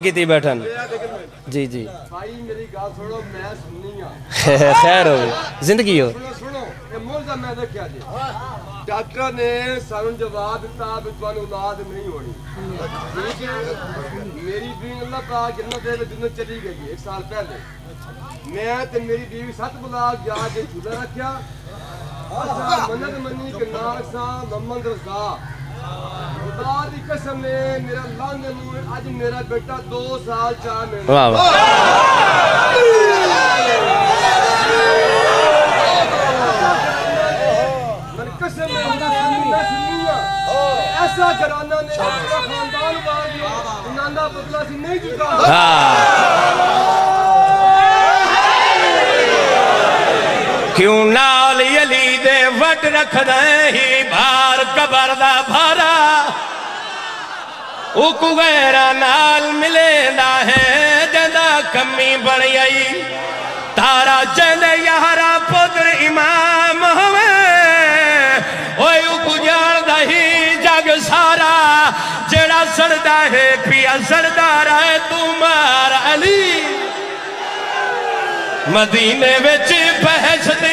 ਕੀਤੀ ਬੈਠਣ ਜੀ ਜੀ ਭਾਈ ਮੇਰੀ ਗੱਲ ਸੁਣੋ ਮੈਂ ਸੁਣਨੀ ਆ ਖੈਰ ਹੋਵੇ ਜ਼ਿੰਦਗੀ ਹੋ ਸੁਣੋ ਸੁਣੋ ਇਹ ਮੁਰਦਾ ਮੈਂ ਦੇਖਿਆ ਜੀ ਡਾਕਟਰ ਨੇ ਸਾਨੂੰ ਜਵਾਬ ਦਿੱਤਾ ਵੀ ਤੁਹਾਨੂੰ ਔਲਾਦ ਨਹੀਂ ਹੋਣੀ ਠੀਕ ਹੈ ਮੇਰੀ ਵੀ ਅੱਲਾਹ ਪਾਕ ਜੰਨਤ ਦੇ ਵਿੱਚ ਜੰਨਤ ਚਲੀ ਗਈ ਹੈ, ਇੱਕ ਸਾਲ ਪਹਿਲੇ ਮੈਂ ਤੇ ਮੇਰੀ ਬੀਵੀ ਸੱਤ ਬਲਾਕ ਜਾ ਕੇ ਝੂਲਾ ਰੱਖਿਆ ਅਸਾਂ ਮੰਨਤ ਮੰਨੀ ਕਿ ਨਾਨਕ ਸਾਹ ਮੁਹੰਮਦ ਰਜ਼ਾ बेटा साल वाह हाँ। क्यों नाल अली दे वट रखदा ही भार कबर दा भारा। ਉਹ ਕੁਗੈਰਾ ਨਾਲ ਮਿਲੇਂਦਾ ਹੈ ਜਦਾ ਕਮੀ ਬਣ ਆਈ ਤਾਰਾ ਜੰਦੇ ਯਾਰਾ ਪੁੱਤਰ ਇਮਾਮ ਹੋਵੇ ਓਏ ਉਹ ਗੁਜਾਰਦਾ ਹੀ ਜਗ ਸਾਰਾ ਜਿਹੜਾ ਸੜਦਾ ਹੈ ਪਿਆ ਸਰਦਾਰ ਹੈ ਤੂੰ ਮਾਰ ਅਲੀ ਮਦੀਨੇ ਵਿੱਚ ਬਹਿਸ਼ਤ